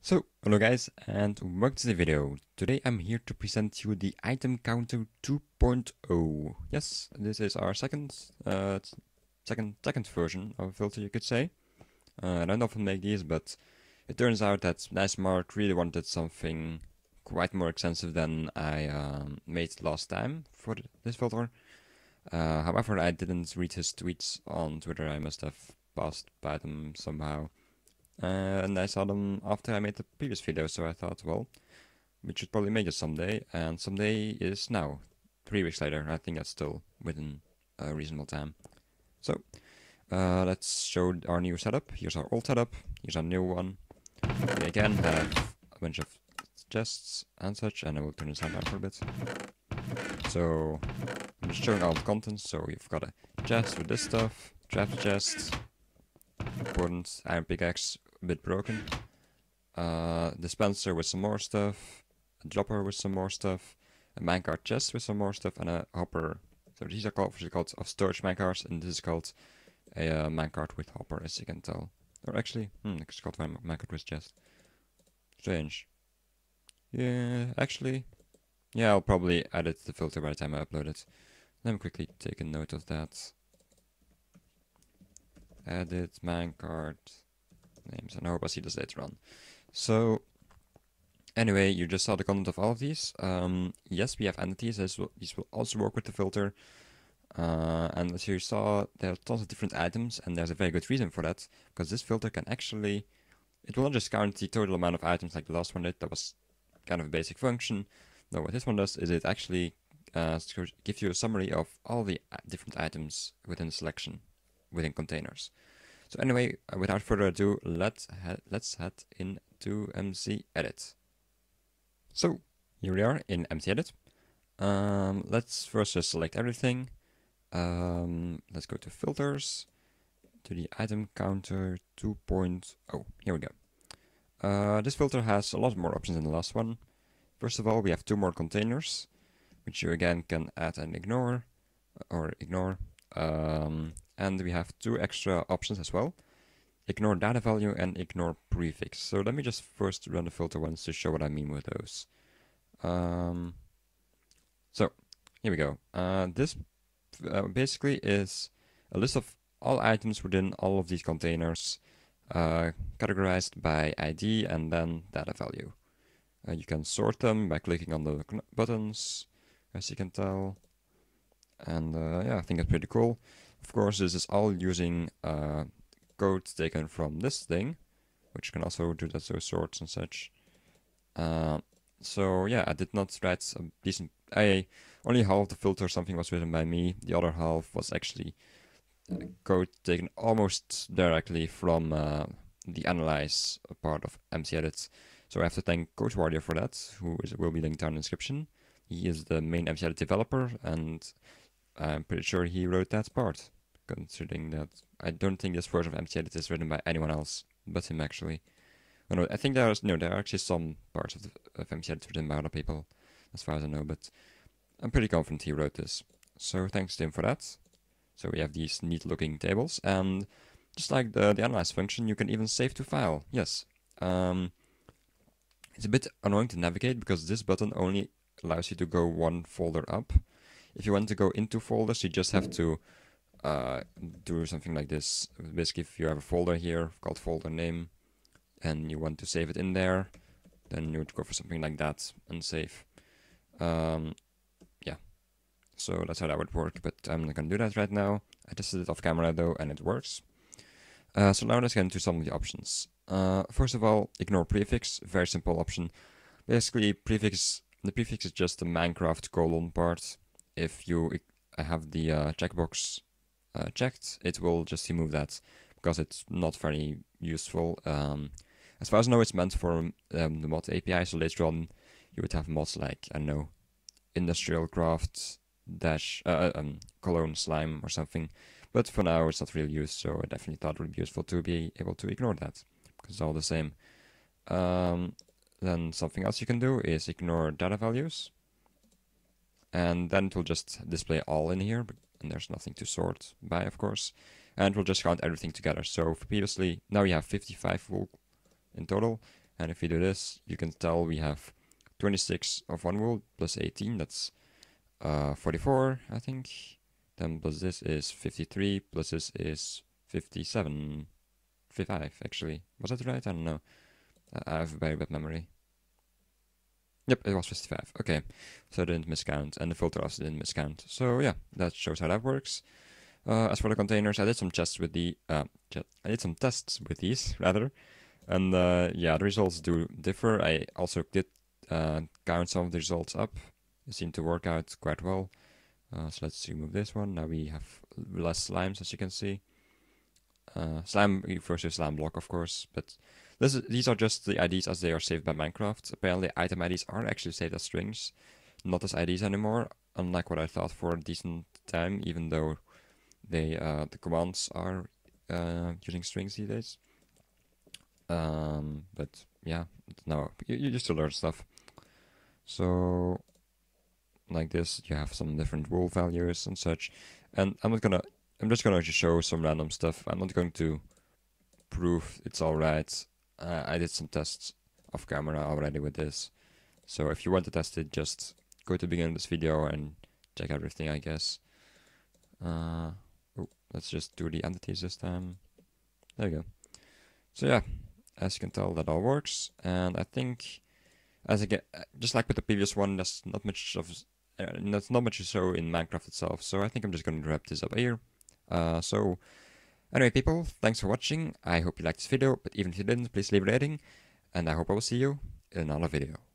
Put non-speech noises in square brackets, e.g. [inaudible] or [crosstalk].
So, hello guys and welcome to the video. Today I'm here to present you the item counter 2.0. Yes, this is our second, uh, second, second version of a filter you could say. Uh, I don't often make these, but it turns out that Smart really wanted something quite more extensive than I um, made last time for this filter. Uh, however, I didn't read his tweets on Twitter, I must have passed by them somehow. Uh, and I saw them after I made the previous video, so I thought, well, we should probably make it someday, and someday is now, three weeks later. I think that's still within a reasonable time. So, uh, let's show our new setup. Here's our old setup, here's our new one. We again have a bunch of chests and such, and I will turn sound down for a bit. So, I'm just showing all the contents, so you've got a chest with this stuff, trapped chest, important iron pickaxe a bit broken. Uh, dispenser with some more stuff, a dropper with some more stuff, a minecart chest with some more stuff, and a hopper. So these are called, called of storage minecarts, and this is called a uh, minecart with hopper, as you can tell. Or actually, hmm, it's called minecart with chest. Strange. Yeah, actually, yeah, I'll probably edit the filter by the time I upload it. Let me quickly take a note of that. Edit minecart names, and I hope I see this later on. So, anyway, you just saw the content of all of these. Um, yes, we have entities, these will, these will also work with the filter. Uh, and as you saw, there are tons of different items, and there's a very good reason for that, because this filter can actually, it will not just count the total amount of items like the last one did, that was kind of a basic function. No, what this one does is it actually uh, gives you a summary of all the uh, different items within the selection, within containers. So anyway, uh, without further ado, let's head, let's head into MC Edit. So here we are in MC Edit. Um, let's first just select everything. Um, let's go to filters, to the item counter 2.0. Here we go. Uh, this filter has a lot more options than the last one. First of all, we have two more containers, which you again can add and ignore, or ignore. Um, and we have two extra options as well. Ignore data value and ignore prefix. So let me just first run the filter once to show what I mean with those. Um, so here we go. Uh, this uh, basically is a list of all items within all of these containers uh, categorized by ID and then data value. Uh, you can sort them by clicking on the buttons, as you can tell. And uh, yeah, I think it's pretty cool. Of course, this is all using uh, code taken from this thing, which can also do that so sorts and such. Uh, so yeah, I did not write a decent. I only half the filter something was written by me. The other half was actually uh, code taken almost directly from uh, the analyze part of MC Edit. So I have to thank Codewarrior for that, who is, will be linked down in the description. He is the main MC Edit developer, and I'm pretty sure he wrote that part, considering that I don't think this version of MC Edit is written by anyone else but him actually. Oh, no, I think there are no, there are actually some parts of, the, of MC Edit written by other people, as far as I know, but I'm pretty confident he wrote this. So thanks to him for that. So we have these neat looking tables, and just like the, the analyze function, you can even save to file. Yes. Um, it's a bit annoying to navigate because this button only allows you to go one folder up if you want to go into folders, you just have to uh, do something like this. Basically, if you have a folder here called folder name, and you want to save it in there, then you would go for something like that and save. Um, yeah, so that's how that would work, but I'm not going to do that right now. I tested it off camera though, and it works. Uh, so now let's get into some of the options. Uh, first of all, ignore prefix, very simple option. Basically, prefix the prefix is just the Minecraft colon part if you have the uh, checkbox uh, checked, it will just remove that because it's not very useful. Um, as far as I know, it's meant for um, the mod API, so later on you would have mods like, I know, industrial craft dash uh, uh, um, cologne slime or something. But for now, it's not really used, so I definitely thought it would be useful to be able to ignore that because it's all the same. Um, then something else you can do is ignore data values and then it will just display all in here and there's nothing to sort by of course and we'll just count everything together so previously now we have 55 wool in total And if we do this, you can tell we have 26 of one wool plus 18, that's uh, 44, I think. Then plus this is 53, plus this is 57, 55 actually. Was that right? I don't know. I have a very bad memory. Yep, it was 55. Okay, so I didn't miscount, and the filter also didn't miscount. So yeah, that shows how that works. Uh, as for the containers, I did some tests with the uh, I did some tests with these [laughs] rather, and uh, yeah, the results do differ. I also did uh, count some of the results up. It seemed to work out quite well. Uh, so let's remove this one. Now we have less slimes, as you can see. Uh, slime versus slime block, of course, but this is, these are just the IDs as they are saved by Minecraft. Apparently, item IDs are actually saved as strings, not as IDs anymore. Unlike what I thought for a decent time, even though they uh, the commands are uh, using strings these days. Um, but yeah, no, you, you just to learn stuff. So, like this, you have some different wool values and such. And I'm not gonna, I'm just gonna just show some random stuff. I'm not going to prove it's alright. Uh, I did some tests off camera already with this. So if you want to test it, just go to the beginning of this video and check everything, I guess. Uh, oh, let's just do the entities this time. There you go. So yeah, as you can tell, that all works. And I think, as again, just like with the previous one, there's not much of, uh, there's not much show in Minecraft itself. So I think I'm just going to wrap this up here. Uh, so anyway, people, thanks for watching. I hope you liked this video, but even if you didn't, please leave a rating. And I hope I will see you in another video.